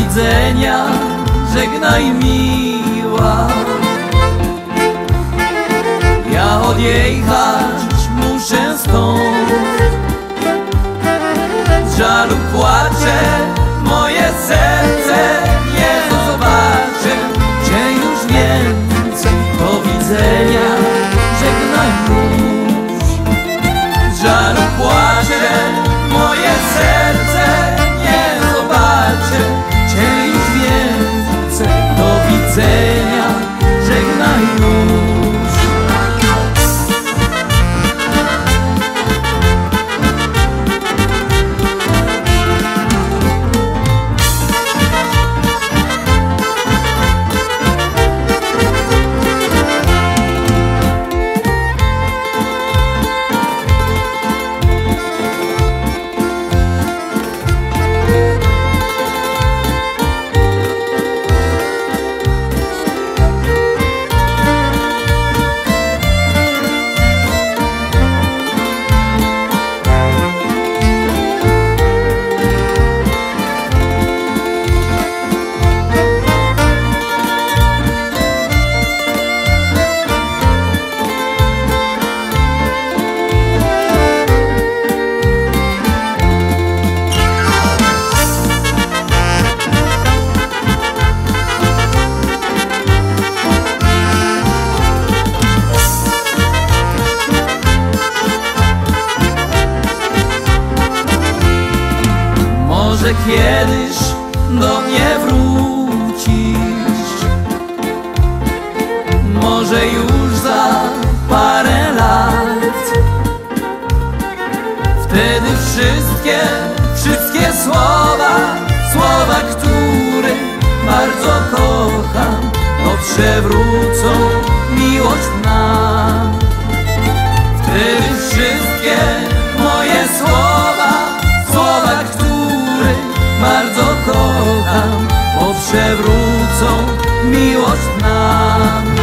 widzenia, żegnaj miła. Ja odjechać muszę stąd. kiedyś do mnie wrócisz. Może już za parę lat. Wtedy wszystkie miłość nam.